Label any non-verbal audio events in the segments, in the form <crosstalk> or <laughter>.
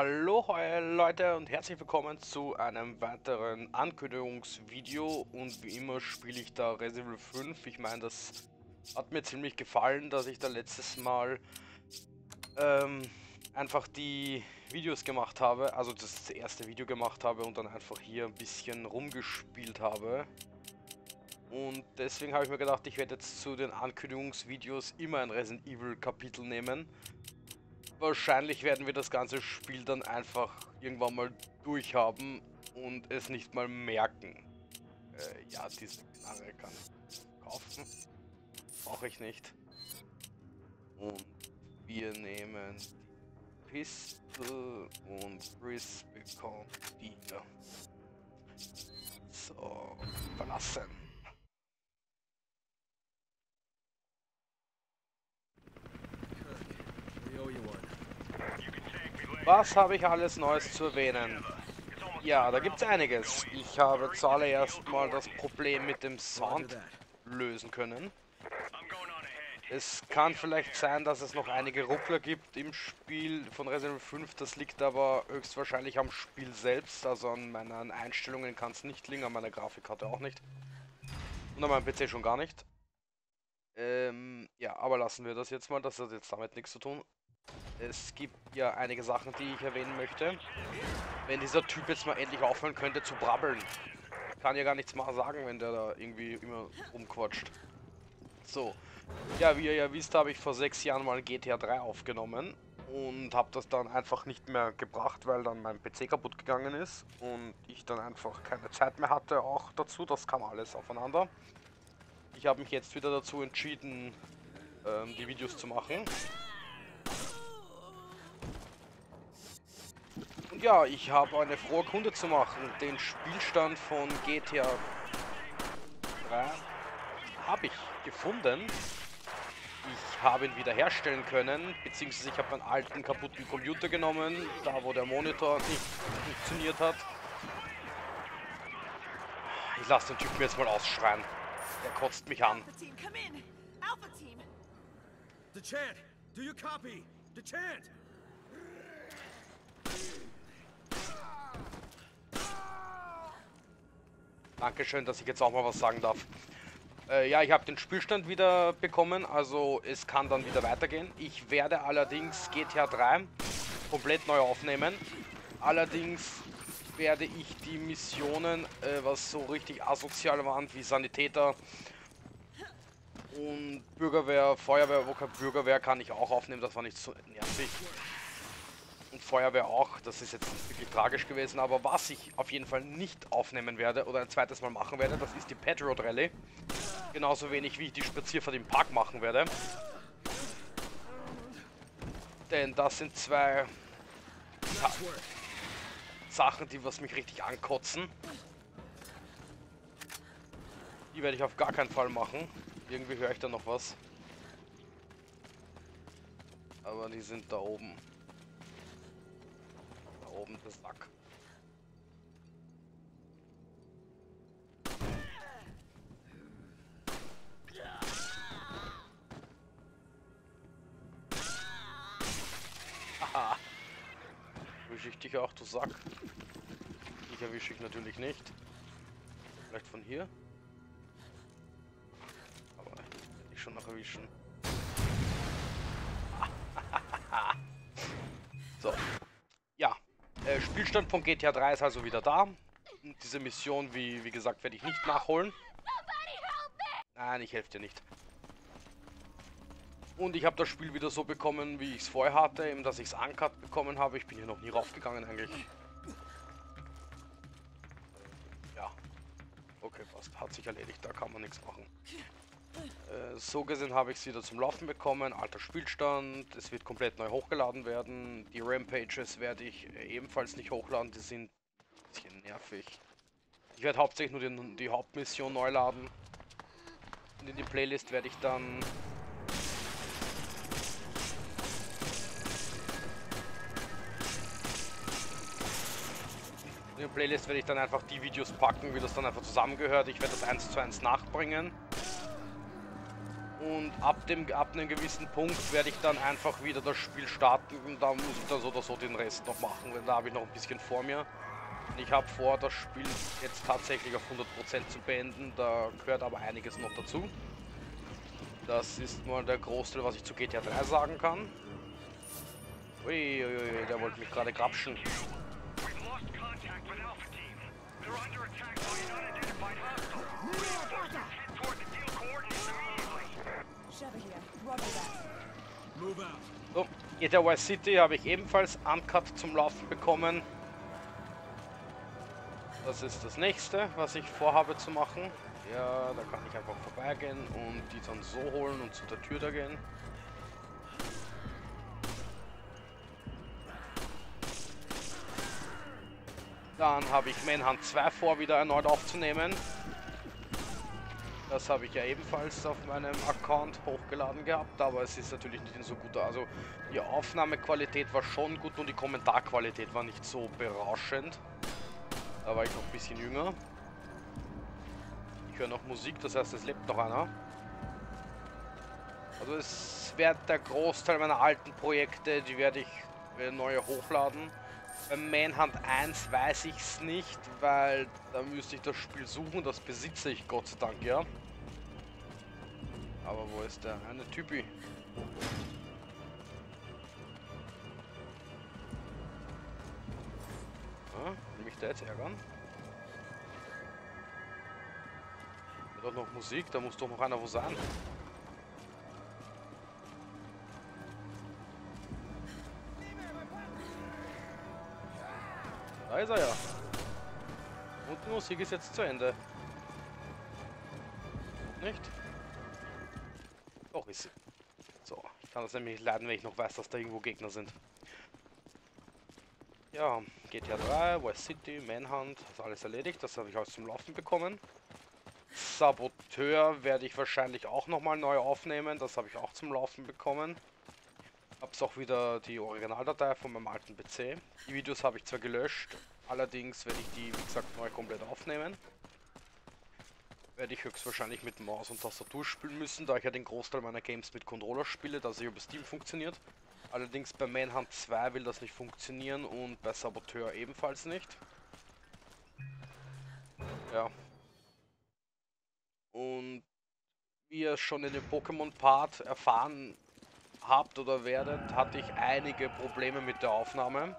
Hallo Leute und herzlich willkommen zu einem weiteren Ankündigungsvideo und wie immer spiele ich da Resident Evil 5. Ich meine, das hat mir ziemlich gefallen, dass ich da letztes Mal ähm, einfach die Videos gemacht habe, also das erste Video gemacht habe und dann einfach hier ein bisschen rumgespielt habe. Und deswegen habe ich mir gedacht, ich werde jetzt zu den Ankündigungsvideos immer ein Resident Evil Kapitel nehmen. Wahrscheinlich werden wir das ganze Spiel dann einfach irgendwann mal durchhaben und es nicht mal merken. Äh, ja, diese Knarre kann ich kaufen. Brauche ich nicht. Und wir nehmen die Pistole und Chris bekommt die. So, verlassen. Was habe ich alles Neues zu erwähnen? Ja, da gibt es einiges. Ich habe zuallererst mal das Problem mit dem Sound lösen können. Es kann vielleicht sein, dass es noch einige Ruckler gibt im Spiel von Resident Evil 5. Das liegt aber höchstwahrscheinlich am Spiel selbst. Also an meinen Einstellungen kann es nicht liegen, an meiner Grafikkarte auch nicht. Und an meinem PC schon gar nicht. Ähm, ja, aber lassen wir das jetzt mal. Das hat jetzt damit nichts zu tun. Es gibt ja einige Sachen, die ich erwähnen möchte. Wenn dieser Typ jetzt mal endlich aufhören könnte zu brabbeln. Kann ja gar nichts mal sagen, wenn der da irgendwie immer rumquatscht. So. Ja, wie ihr ja wisst, habe ich vor sechs Jahren mal GTA 3 aufgenommen. Und habe das dann einfach nicht mehr gebracht, weil dann mein PC kaputt gegangen ist. Und ich dann einfach keine Zeit mehr hatte auch dazu. Das kam alles aufeinander. Ich habe mich jetzt wieder dazu entschieden, ähm, die Videos zu machen. Ja, ich habe eine frohe Kunde zu machen. Den Spielstand von GTA 3 habe ich gefunden. Ich habe ihn wiederherstellen können, beziehungsweise ich habe meinen alten kaputten Computer genommen, da wo der Monitor nicht funktioniert hat. Ich lasse den Typen jetzt mal ausschreien. Der kotzt mich an. Dechant, do you copy? Dechant! Dankeschön, dass ich jetzt auch mal was sagen darf. Äh, ja, ich habe den Spielstand wieder bekommen, also es kann dann wieder weitergehen. Ich werde allerdings GTA 3 komplett neu aufnehmen. Allerdings werde ich die Missionen, äh, was so richtig asozial waren, wie Sanitäter und Bürgerwehr, Feuerwehr, wo kein Bürgerwehr kann ich auch aufnehmen, das war nicht so nervig und Feuerwehr auch. Das ist jetzt nicht wirklich tragisch gewesen, aber was ich auf jeden Fall nicht aufnehmen werde oder ein zweites Mal machen werde, das ist die Pet Road Rally. Genauso wenig wie ich die Spazierfahrt im Park machen werde. Denn das sind zwei ja, Sachen, die was mich richtig ankotzen. Die werde ich auf gar keinen Fall machen. Irgendwie höre ich da noch was. Aber die sind da oben oben der Sack. Haha. Erwische ich dich auch, du Sack? Ich erwische ich natürlich nicht. Vielleicht von hier? Aber ich schon noch erwischen. Spielstand von GTA 3 ist also wieder da. Diese Mission, wie, wie gesagt, werde ich nicht nachholen. Nein, ich helfe dir nicht. Und ich habe das Spiel wieder so bekommen, wie ich es vorher hatte, eben dass ich es uncut bekommen habe. Ich bin hier noch nie raufgegangen eigentlich. Ja. Okay, passt. Hat sich erledigt, da kann man nichts machen. Äh, so gesehen habe ich es wieder zum Laufen bekommen. Alter Spielstand. Es wird komplett neu hochgeladen werden. Die Rampages werde ich ebenfalls nicht hochladen. Die sind ein bisschen nervig. Ich werde hauptsächlich nur den, die Hauptmission neu laden. Und in die Playlist werde ich dann In die Playlist werde ich dann einfach die Videos packen, wie das dann einfach zusammengehört. Ich werde das eins zu eins nachbringen. Und ab, dem, ab einem gewissen Punkt werde ich dann einfach wieder das Spiel starten. Und da muss ich dann so oder so den Rest noch machen, denn da habe ich noch ein bisschen vor mir. Ich habe vor, das Spiel jetzt tatsächlich auf 100% zu beenden. Da gehört aber einiges noch dazu. Das ist mal der Großteil, was ich zu GTA 3 sagen kann. Uiuiui, der wollte mich gerade grapschen. So, Vice City habe ich ebenfalls Uncut zum Laufen bekommen. Das ist das nächste, was ich vorhabe zu machen. Ja, da kann ich einfach vorbeigehen und die dann so holen und zu der Tür da gehen. Dann habe ich Manhunt 2 vor, wieder erneut aufzunehmen. Das habe ich ja ebenfalls auf meinem Account hochgeladen gehabt, aber es ist natürlich nicht in so guter... Also die Aufnahmequalität war schon gut und die Kommentarqualität war nicht so berauschend. Da war ich noch ein bisschen jünger. Ich höre noch Musik, das heißt, es lebt noch einer. Also es wird der Großteil meiner alten Projekte, die werde ich neue hochladen. Beim Manhunt 1 weiß ich es nicht, weil da müsste ich das Spiel suchen. Das besitze ich Gott sei Dank, ja. Aber wo ist der? Eine Typi. Ah, will mich der jetzt ärgern? Da doch noch Musik, da muss doch noch einer wo sein. Ist er ja. Und die Musik ist jetzt zu Ende. Nicht? Doch, ist sie. So, ich kann das nämlich laden, wenn ich noch weiß, dass da irgendwo Gegner sind. Ja, GTA 3, West City, Manhunt, ist alles erledigt. Das habe ich alles zum Laufen bekommen. Saboteur werde ich wahrscheinlich auch nochmal neu aufnehmen. Das habe ich auch zum Laufen bekommen. Hab's auch wieder die Originaldatei von meinem alten PC. Die Videos habe ich zwar gelöscht, allerdings werde ich die, wie gesagt, neu komplett aufnehmen. Werde ich höchstwahrscheinlich mit Maus und Tastatur spielen müssen, da ich ja den Großteil meiner Games mit Controller spiele, dass ich über Steam funktioniert. Allerdings bei Manhunt 2 will das nicht funktionieren und bei Saboteur ebenfalls nicht. Ja. Und wie ihr schon in dem Pokémon-Part erfahren habt oder werdet, hatte ich einige Probleme mit der Aufnahme.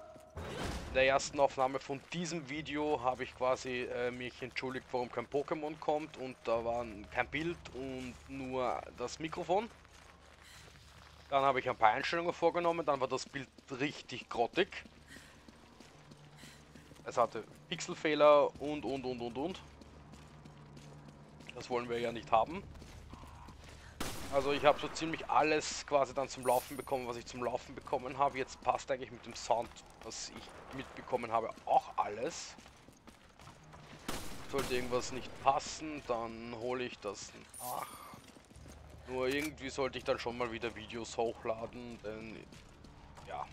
In der ersten Aufnahme von diesem Video habe ich quasi äh, mich entschuldigt, warum kein Pokémon kommt und da war kein Bild und nur das Mikrofon. Dann habe ich ein paar Einstellungen vorgenommen, dann war das Bild richtig grottig. Es hatte Pixelfehler und und und und und. Das wollen wir ja nicht haben. Also ich habe so ziemlich alles quasi dann zum Laufen bekommen, was ich zum Laufen bekommen habe. Jetzt passt eigentlich mit dem Sound, was ich mitbekommen habe, auch alles. Sollte irgendwas nicht passen, dann hole ich das nach. Nur irgendwie sollte ich dann schon mal wieder Videos hochladen, denn ja.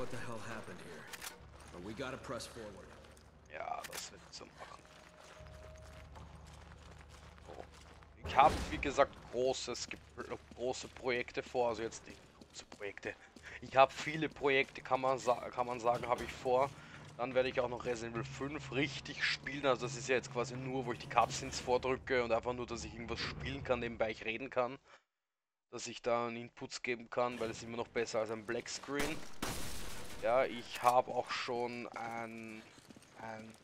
what the hell happened here. But we gotta press forward. Ja, das wird so machen. Oh. Ich habe, wie gesagt, großes, große Projekte vor, also jetzt die große Projekte. Ich habe viele Projekte, kann man, kann man sagen, habe ich vor. Dann werde ich auch noch Resident Evil 5 richtig spielen. Also das ist ja jetzt quasi nur, wo ich die Cutscenes vordrücke und einfach nur, dass ich irgendwas spielen kann, nebenbei ich reden kann. Dass ich da einen Inputs geben kann, weil es immer noch besser als ein Black Screen. Ja, ich habe auch schon ein, ein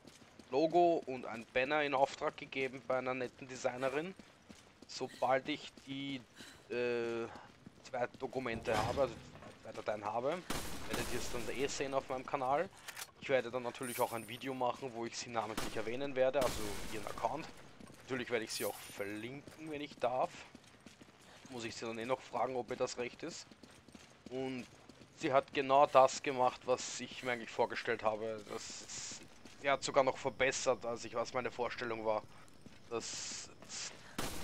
Logo und ein Banner in Auftrag gegeben bei einer netten Designerin. Sobald ich die äh, zwei Dokumente habe, also zwei Dateien habe, werdet ihr es dann eh sehen auf meinem Kanal. Ich werde dann natürlich auch ein Video machen, wo ich sie namentlich erwähnen werde, also ihren Account. Natürlich werde ich sie auch verlinken, wenn ich darf. Muss ich sie dann eh noch fragen, ob mir das recht ist. Und sie hat genau das gemacht, was ich mir eigentlich vorgestellt habe. Das, sie hat sogar noch verbessert, als ich was meine Vorstellung war. Das,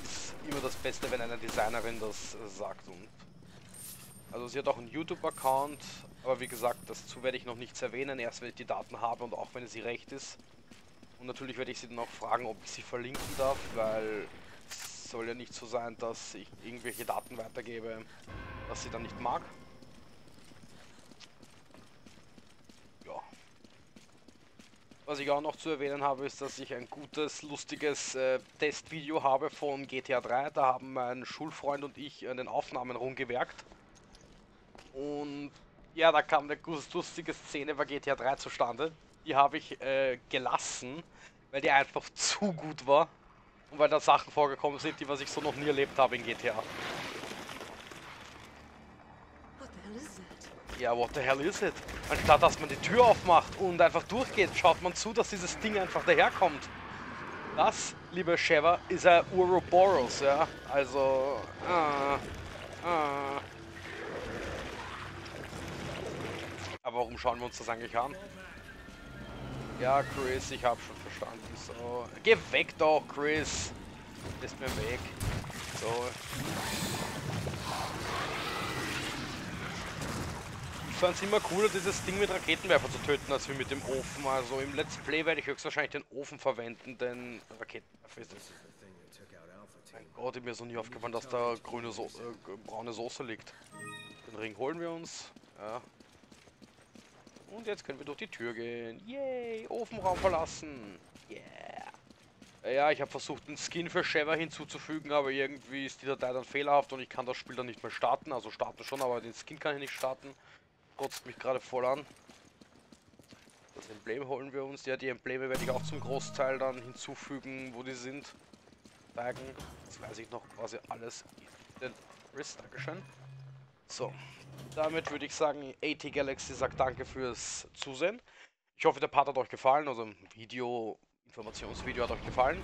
ist immer das Beste, wenn eine Designerin das sagt und Also sie hat auch einen YouTube-Account, aber wie gesagt, dazu werde ich noch nichts erwähnen, erst wenn ich die Daten habe und auch wenn sie recht ist. Und natürlich werde ich sie dann auch fragen, ob ich sie verlinken darf, weil es soll ja nicht so sein, dass ich irgendwelche Daten weitergebe, dass sie dann nicht mag. Ja. Was ich auch noch zu erwähnen habe, ist, dass ich ein gutes, lustiges äh, Testvideo habe von GTA 3. Da haben mein Schulfreund und ich an den Aufnahmen rumgewerkt. Und ja, da kam eine lustige Szene bei GTA 3 zustande. Die habe ich äh, gelassen, weil die einfach zu gut war. Und weil da Sachen vorgekommen sind, die was ich so noch nie erlebt habe in GTA. Ja, what the hell is it? Anstatt dass man die Tür aufmacht und einfach durchgeht, schaut man zu, dass dieses Ding einfach daherkommt. Das, liebe Sheva, ist ein Uroboros, ja. Also, äh, äh. Aber warum schauen wir uns das eigentlich an? Ja, Chris, ich hab schon verstanden. So. Geh weg doch, Chris. Ist mir weg. So. Ich fand's immer cooler, dieses Ding mit Raketenwerfer zu töten, als wir mit dem Ofen. Also im Let's Play werde ich höchstwahrscheinlich den Ofen verwenden, denn Raketenwerfer ist das. Mein Gott, mir ist noch nie aufgefallen, dass da grüne so äh, braune Soße liegt. Den Ring holen wir uns. Ja, und jetzt können wir durch die Tür gehen. Yay, Ofenraum verlassen. Yeah. Ja, ich habe versucht, einen Skin für Sheva hinzuzufügen, aber irgendwie ist die Datei dann fehlerhaft und ich kann das Spiel dann nicht mehr starten. Also starten schon, aber den Skin kann ich nicht starten. Trotzt mich gerade voll an. Das Emblem holen wir uns. Ja, die Embleme werde ich auch zum Großteil dann hinzufügen, wo die sind. Zeigen. Das weiß ich noch quasi alles. Den Riss, Dankeschön. So, damit würde ich sagen, AT Galaxy sagt danke fürs Zusehen. Ich hoffe, der Part hat euch gefallen, also ein Video, Informationsvideo hat euch gefallen.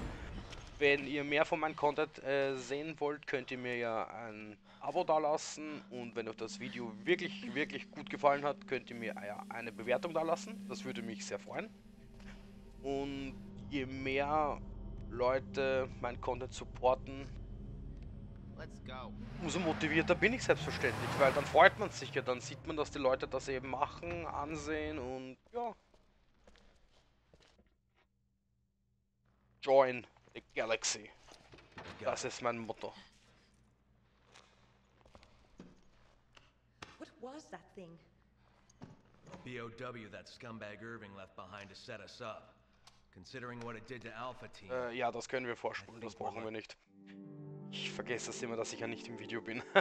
Wenn ihr mehr von meinem Content äh, sehen wollt, könnt ihr mir ja ein Abo dalassen und wenn euch das Video wirklich, wirklich gut gefallen hat, könnt ihr mir ja eine Bewertung dalassen. Das würde mich sehr freuen. Und je mehr Leute mein Content supporten, Umso motivierter bin ich selbstverständlich, weil dann freut man sich ja, dann sieht man, dass die Leute das eben machen, ansehen und ja. Join the Galaxy. Das ist mein Motto. What was that thing? BOW that scumbag Irving left behind to set us up. Considering what it did to Alpha Team. Äh, ja, das können wir vorspulen, das brauchen wir nicht. Ich vergesse das immer, dass ich ja nicht im Video bin. <laughs>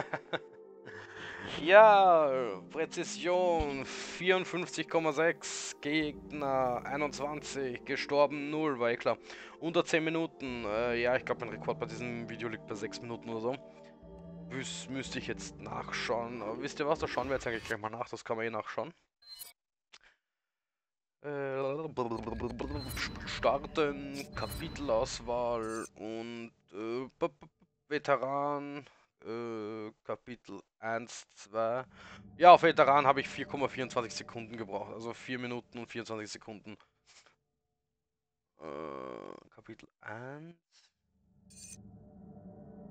ja, Präzision 54,6, Gegner 21, gestorben 0, war eh klar. Unter 10 Minuten, äh, ja, ich glaube mein Rekord bei diesem Video liegt bei 6 Minuten oder so. Müs müsste ich jetzt nachschauen. Aber wisst ihr was, da schauen wir jetzt eigentlich gleich mal nach, das kann man eh nachschauen. Äh, starten, Kapitelauswahl und äh, Veteran, äh, Kapitel 1, 2. Ja, auf Veteran habe ich 4,24 Sekunden gebraucht. Also 4 Minuten und 24 Sekunden. Äh, Kapitel 1.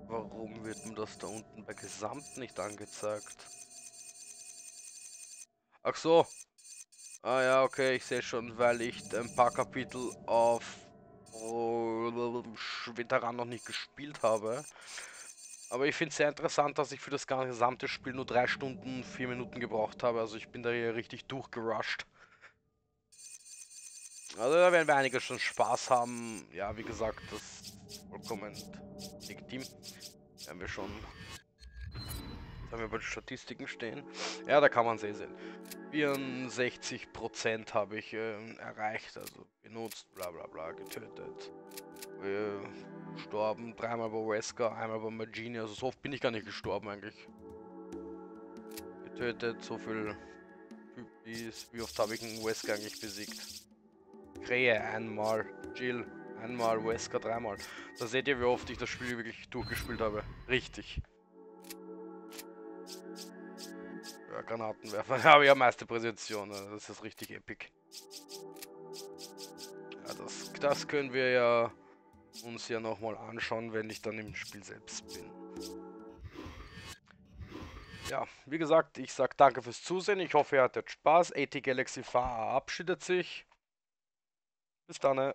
Warum wird mir das da unten bei Gesamt nicht angezeigt? Ach so. Ah ja, okay, ich sehe schon, weil ich ein paar Kapitel auf Veteran noch nicht gespielt habe. Aber ich finde es sehr interessant, dass ich für das gesamte Spiel nur 3 Stunden, 4 Minuten gebraucht habe. Also ich bin da hier richtig durchgerusht. Also da werden wir einiges schon Spaß haben. Ja, wie gesagt, das ist vollkommen legitim. Werden wir schon Sollen wir bei den Statistiken stehen? Ja, da kann man sehen. 64% habe ich äh, erreicht, also benutzt, bla bla bla, getötet. Wir gestorben, dreimal bei Wesker, einmal bei Magini, also so oft bin ich gar nicht gestorben eigentlich. Getötet, so viel Typis, wie oft habe ich einen Wesker eigentlich besiegt? Krähe einmal, Jill einmal, Wesker dreimal. Da seht ihr, wie oft ich das Spiel wirklich durchgespielt habe. Richtig. Ja, Granatenwerfer. <laughs> habe ja meiste Präzision. Also das ist richtig epic. Ja, das, das können wir ja uns ja nochmal anschauen, wenn ich dann im Spiel selbst bin. ja, wie gesagt, ich sage danke fürs Zusehen. Ich hoffe, ihr hattet Spaß. AT Galaxy verabschiedet sich. Bis dann.